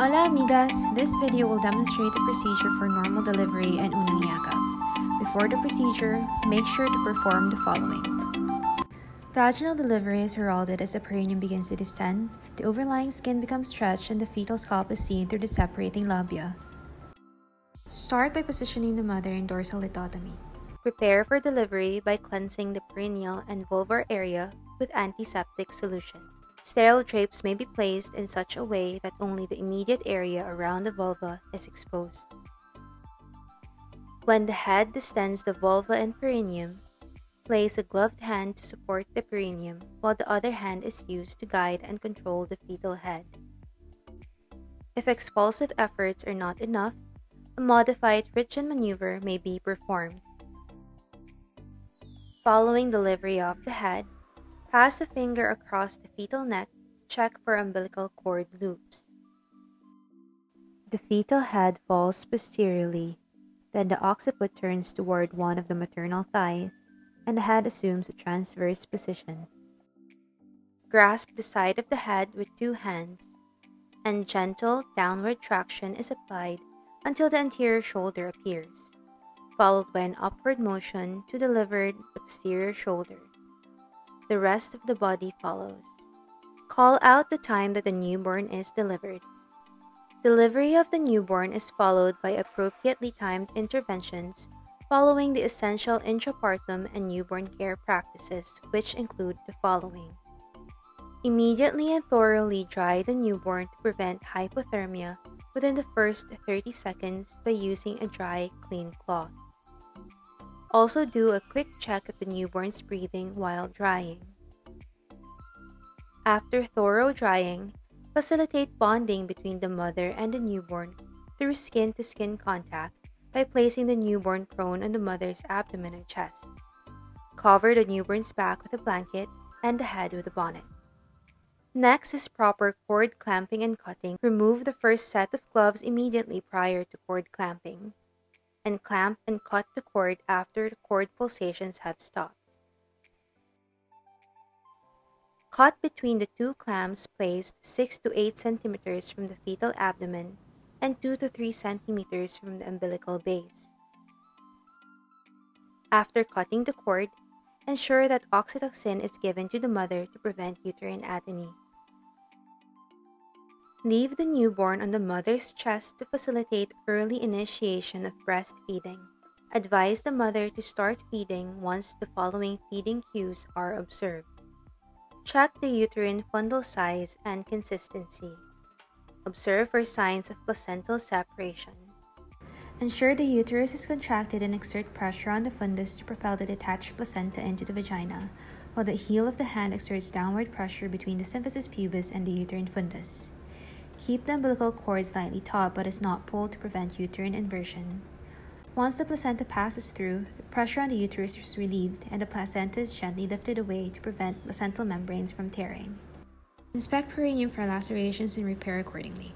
Hola amigas! This video will demonstrate the procedure for normal delivery and unang. Before the procedure, make sure to perform the following. Vaginal delivery is heralded as the perineum begins to distend, the overlying skin becomes stretched, and the fetal scalp is seen through the separating labia. Start by positioning the mother in dorsal lithotomy. Prepare for delivery by cleansing the perineal and vulvar area with antiseptic solution. Sterile drapes may be placed in such a way that only the immediate area around the vulva is exposed. When the head distends the vulva and perineum, place a gloved hand to support the perineum while the other hand is used to guide and control the fetal head. If expulsive efforts are not enough, a modified Ritgen maneuver may be performed. Following delivery of the head, pass a finger across the fetal neck to check for umbilical cord loops. The fetal head falls posteriorly, then the occiput turns toward one of the maternal thighs and the head assumes a transverse position. Grasp the side of the head with two hands, and gentle downward traction is applied until the anterior shoulder appears, followed by an upward motion to deliver the posterior shoulder. The rest of the body follows. Call out the time that the newborn is delivered. Delivery of the newborn is followed by appropriately timed interventions following the essential intrapartum and newborn care practices, which include the following. Immediately and thoroughly dry the newborn to prevent hypothermia within the first 30 seconds by using a dry, clean cloth. Also do a quick check of the newborn's breathing while drying. After thorough drying, facilitate bonding between the mother and the newborn through skin to skin contact by placing the newborn prone on the mother's abdomen or chest. Cover the newborn's back with a blanket and the head with a bonnet. Next is proper cord clamping and cutting. Remove the first set of gloves immediately prior to cord clamping, and clamp and cut the cord after the cord pulsations have stopped. Cut between the two clamps placed 6 to 8 centimeters from the fetal abdomen and 2 to 3 centimeters from the umbilical base. After cutting the cord, ensure that oxytocin is given to the mother to prevent uterine atony. Leave the newborn on the mother's chest to facilitate early initiation of breastfeeding. Advise the mother to start feeding once the following feeding cues are observed. Check the uterine fundal size and consistency. Observe for signs of placental separation. Ensure the uterus is contracted and exert pressure on the fundus to propel the detached placenta into the vagina, while the heel of the hand exerts downward pressure between the symphysis pubis and the uterine fundus. Keep the umbilical cord slightly taut but is not pulled to prevent uterine inversion. Once the placenta passes through, the pressure on the uterus is relieved and the placenta is gently lifted away to prevent placental membranes from tearing. Inspect perineum for lacerations and repair accordingly.